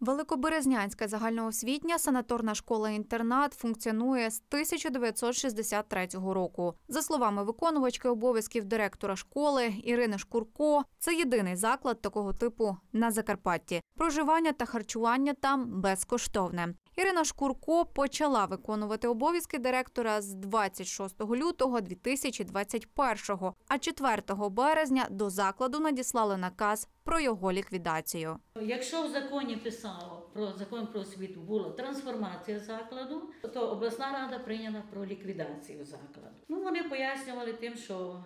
Великоберезнянська загальноосвітня санаторна школа-інтернат функціонує з 1963 року. За словами виконувачки обов'язків директора школи Ірини Шкурко, це єдиний заклад такого типу на Закарпатті. Проживання та харчування там безкоштовне. Ірина Шкурко почала виконувати обов'язки директора з 26 лютого 2021-го, а 4 березня до закладу надіслали наказ про його ліквідацію. Якщо в законі писало про закон про освіту була трансформація закладу, то обласна рада прийняла про ліквідацію закладу. Ну вони пояснювали тим, що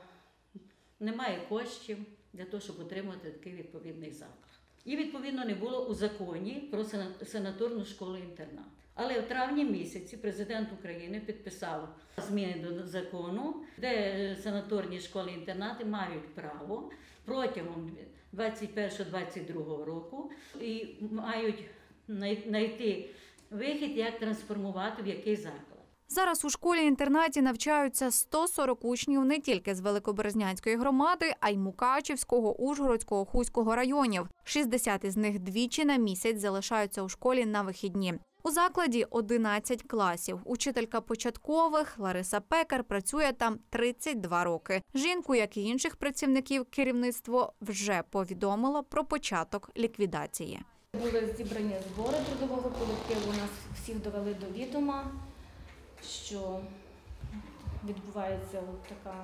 немає коштів для того, щоб отримати такий відповідний заклад. І відповідно не було у законі про санаторну школу-інтернат. Але в травні місяці президент України підписав зміни до закону, де санаторні школи-інтернати мають право протягом 21-22 року і мають най- знайти вихід, як трансформувати в який заклад. Зараз у школі-інтернаті навчаються 140 учнів не тільки з Великоберезнянської громади, а й Мукачівського, Ужгородського, Хуського районів. 60 із них двічі на місяць залишаються у школі на вихідні. У закладі 11 класів. Учителька початкових Лариса Пекар працює там 32 роки. Жінку, як і інших працівників, керівництво вже повідомило про початок ліквідації. Були зібрані збори трудового колективу. Нас всіх довели до відома, що відбувається така.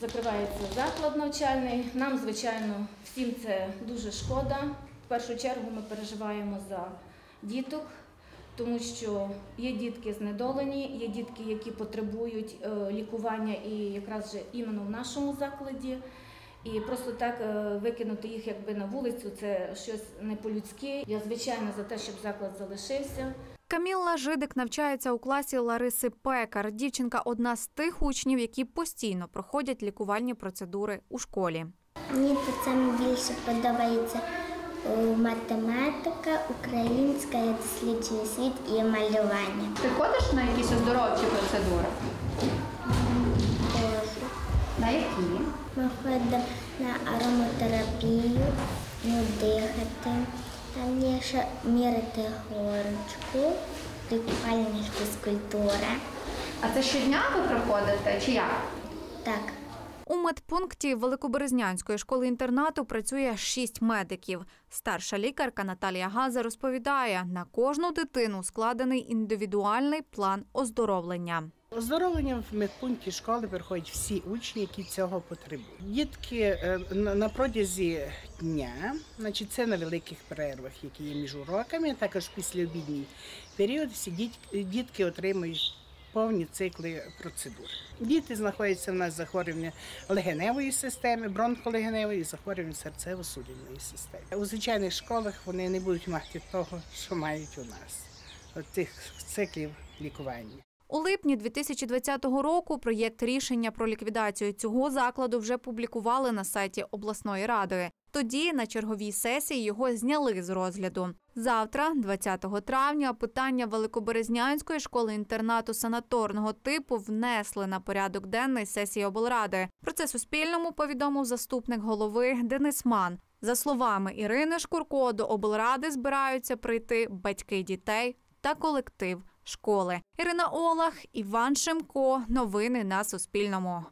Закривається заклад навчальний. Нам, звичайно, всім це дуже шкода. В першу чергу ми переживаємо за діток, тому що є дітки знедолені, є дітки, які потребують е, лікування і якраз же іменно в нашому закладі. І просто так е, викинути їх якби на вулицю це щось не по-людськи. Я звичайно за те, щоб заклад залишився. Камілла Жидик навчається у класі Лариси Пекар. Дівчинка одна з тих учнів, які постійно проходять лікувальні процедури у школі. Мені тут саме більше подобається е, математика, українська, я досліджую світ і малювання. Ти ходиш на якісь оздоровчі процедури? На які? Ми ходимо на ароматерапію, ну, дихати. Там є ще мірити горочку, лікувальна фізкультура. А це щодня ви проходите чи як? Так. У медпункті Великоберезнянської школи-інтернату працює шість медиків. Старша лікарка Наталія Газа розповідає, на кожну дитину складений індивідуальний план оздоровлення. Оздоровлення в медпункті школи приходять всі учні, які цього потребують. Дітки е, на протязі дня, значить, це на великих перервах, які є між уроками, а також після обідній період, всі дітки отримують повні цикли процедур. Діти знаходяться в нас захворювання легеневої системи, бронхолегеневої захворювання серцево-судинної системи. У звичайних школах вони не будуть мати того, що мають у нас, от тих циклів лікування. У липні 2020 року проєкт рішення про ліквідацію цього закладу вже публікували на сайті обласної ради. Тоді на черговій сесії його зняли з розгляду. Завтра, 20 травня, питання Великоберезнянської школи-інтернату санаторного типу внесли на порядок денний сесії облради. Про це Суспільному повідомив заступник голови Денис Ман. За словами Ірини Шкурко, до облради збираються прийти батьки дітей та колектив школи. Ірина Олах, Іван Шемко. Новини на Суспільному.